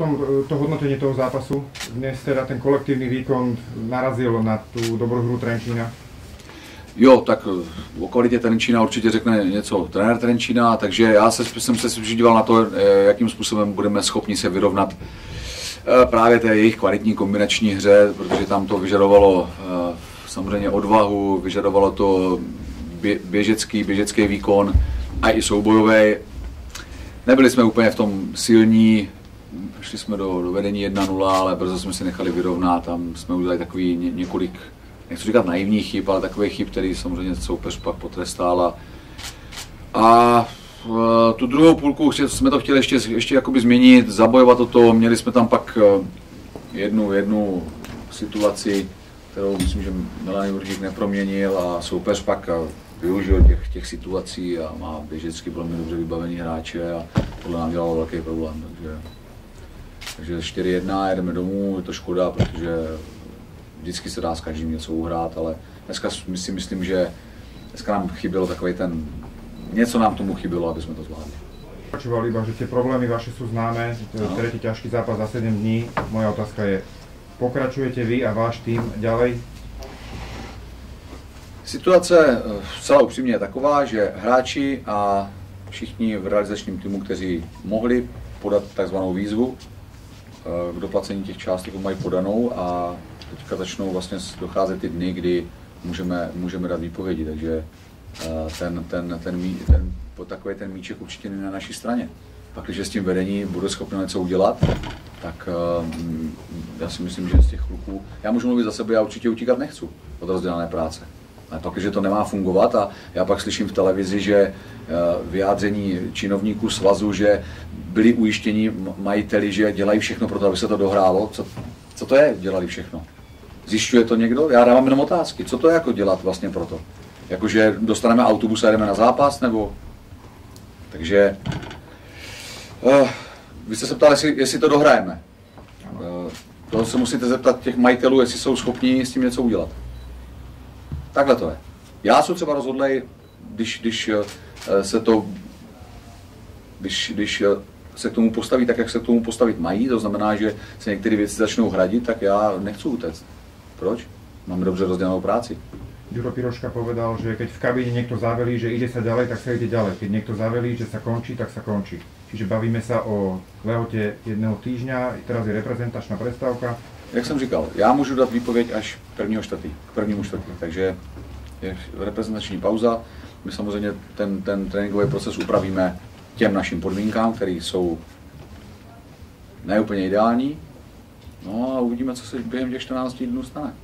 Tom, to hodnotenie toho zápasu, dnes teda ten kolektívny výkon narazil na tú dobrú hru Trenčína. Jo, tak o kvalitě Trenčína určitě řekne něco trenér Trenčína, takže já se, jsem se soustředíval na to, jakým způsobem budeme schopni se vyrovnat právě té jejich kvalitní kombinační hře, protože tam to vyžadovalo samozřejmě odvahu, vyžadovalo to běžecký, běžecký výkon a i soubojový. Nebyli jsme úplně v tom silní, šli jsme do, do vedení 1-0, ale brzo jsme si nechali vyrovnat, tam jsme udělali takový ně, několik, nechci říkat naivních chyb, ale takových chyb, který samozřejmě soupeř pak potrestal. A, a tu druhou půlku jsme to chtěli ještě, ještě jakoby změnit, zabojovat o to, měli jsme tam pak e, jednu, jednu situaci, kterou myslím, že Milan Jurčík neproměnil a soupeř pak e, využil těch, těch situací a má běžecky velmi dobře vybavený hráče a tohle nám dělalo velký problém. Takže, takže 4-1, jedeme domů, je to škoda, protože vždycky se dá s každým něco uhrát, ale dneska si myslím, že dneska nám chybělo takový ten, něco nám tomu chybělo, aby jsme to zvládli. Počúval iba, že tie problémy vaše sú známe, no. tretí ťažký zápas za 7 dní. Moja otázka je, pokračujete vy a váš tým ďalej Situace eh, zcela upřímně je taková, že hráči a všichni v realizačním týmu, kteří mohli podat takzvanou výzvu k doplacení těch částek, mají podanou a teďka začnou vlastně docházet ty dny, kdy můžeme, můžeme dát výpovědi, takže eh, ten, ten, ten, ten, ten, takový ten míček určitě není na naší straně. Pak, když s tím vedení bude schopno něco udělat, tak já si myslím, že z těch kluků, já můžu mluvit za sebe, já určitě utíkat nechci od rozdělané práce. A pak, že to nemá fungovat a já pak slyším v televizi, že eh, vyjádření činovníků svazu, že byli ujištěni majiteli, že dělají všechno pro to, aby se to dohrálo. Co, co to je, dělali všechno? Zjišťuje to někdo? Já dávám jenom otázky. Co to je jako dělat vlastně pro to? Jakože dostaneme autobus a jdeme na zápas, nebo? Takže uh, vy jste se ptali, jestli, jestli to dohrajeme. Uh, to se musíte zeptat těch majitelů, jestli jsou schopni s tím něco udělat. Takhle to je. Já jsem třeba rozhodlej, když, když eh, se to, když, když eh, se k tomu postaví tak, jak se k tomu postavit mají, to znamená, že se některé věci začnou hradit, tak já nechci utéct. Proč? Máme dobře rozdělenou práci. Juro Piroška povedal, že keď v kabíne niekto zavelí, že ide sa ďalej, tak sa ide ďalej. Keď niekto zavelí, že sa končí, tak sa končí. Čiže bavíme sa o lehote jedného týždňa, teraz je reprezentačná prestávka, jak jsem říkal, já můžu dát výpověď až prvního čtvrtý, k prvnímu čtvrtý, takže je reprezentační pauza. My samozřejmě ten, ten tréninkový proces upravíme těm našim podmínkám, které jsou neúplně ideální. No a uvidíme, co se během těch 14 dnů stane.